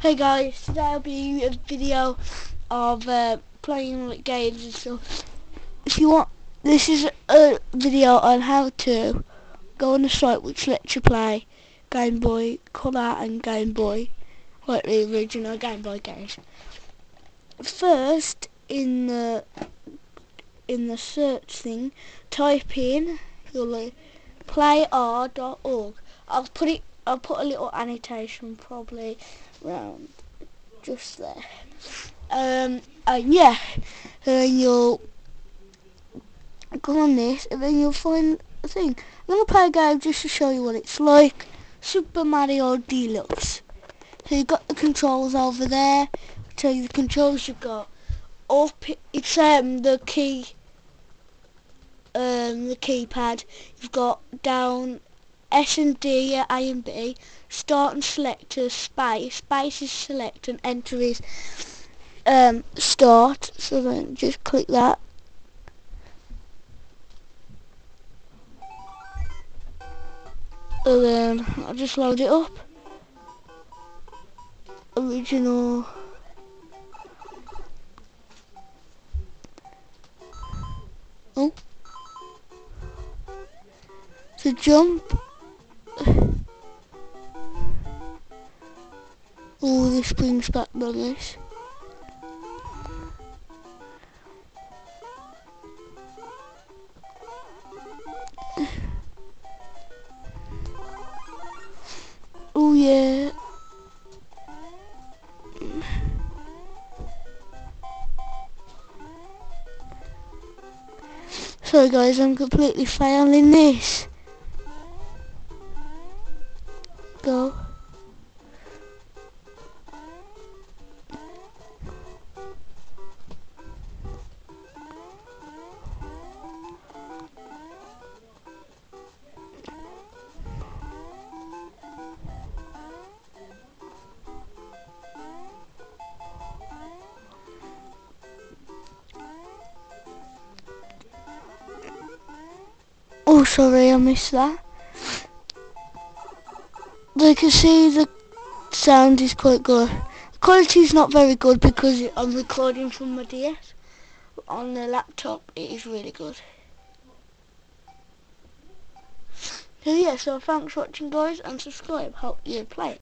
Hey guys, today I'll be a video of uh, playing games and stuff. If you want, this is a video on how to go on the site which lets you play Game Boy Color and Game Boy, like the original Game Boy games. First, in the in the search thing, type in your playr.org. I'll put it. I'll put a little annotation probably round just there. Um, and yeah, then you'll go on this, and then you'll find a thing. I'm gonna play a game just to show you what it's like. Super Mario Deluxe. So you've got the controls over there. Tell you the controls you've got. Up, it's um the key, um the keypad. You've got down S and D, A and B, start and select to space, space is select and enter is um, start, so then just click that. And then I'll just load it up. Original. Oh. To jump. This brings back memories. Oh yeah. Sorry guys, I'm completely failing this. Oh, sorry, I missed that. Like can see, the sound is quite good. The quality is not very good because I'm recording from my DS. On the laptop, it is really good. So yeah, so thanks for watching guys and subscribe. Hope you play.